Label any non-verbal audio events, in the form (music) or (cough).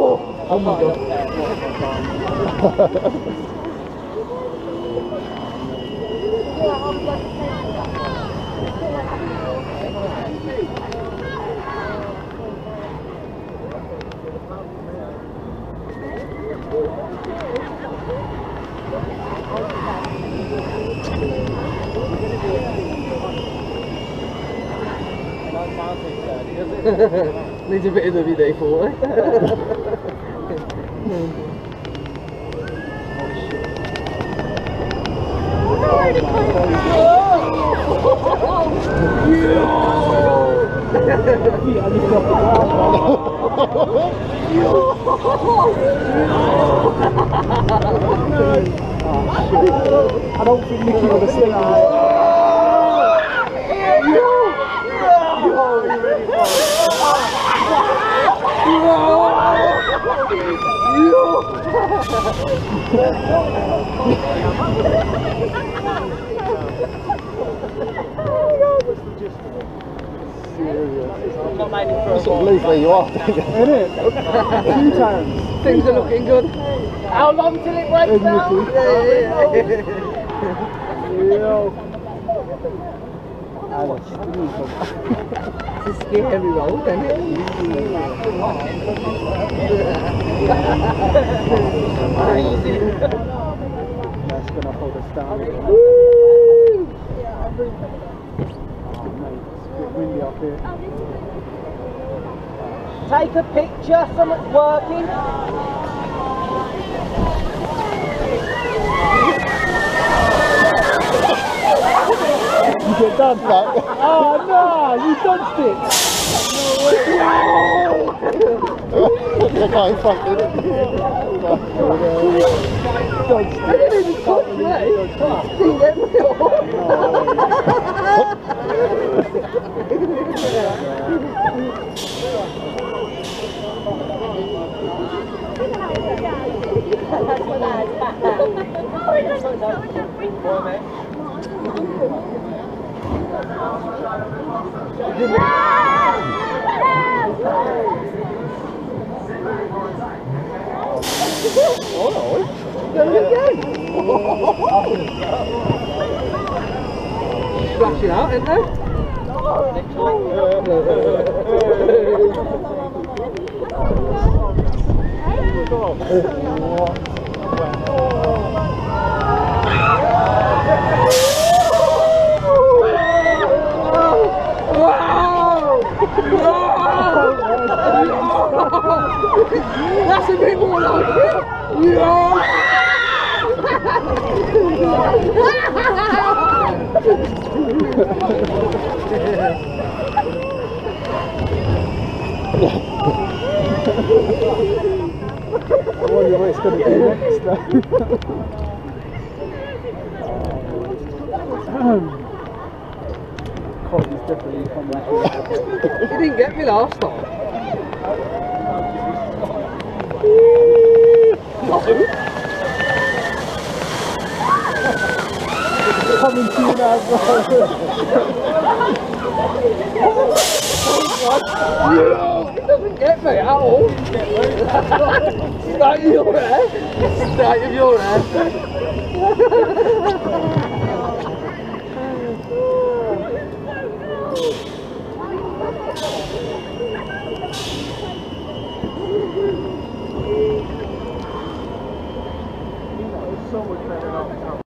Oh oh my god. (laughs) Needs a bit of WD-40. I don't think Nicky would have seen this. Serious. Sort of leave where you are. It? Two times. Things are looking good. How long till it breaks? Nicky. (laughs) Yeah, yeah, yeah. It's a scary road, isn't it? That's gonna hold us down. Oh, mate, it's a bit windy up here. Take a picture, someone's working. You get done, like. Oh no, you dodged it. (laughs) I can't fucking. Dodged I it. didn't even touch me. Didn't get me off. Out, isn't there? (laughs) That's a bit more like it. Yeah. I wonder what it's going to do next though. Cody's definitely coming through. You didn't get me last time. Coming to you now, bro. It doesn't get me at all. Start with your hair. Start with your hair. (laughs) so much better now.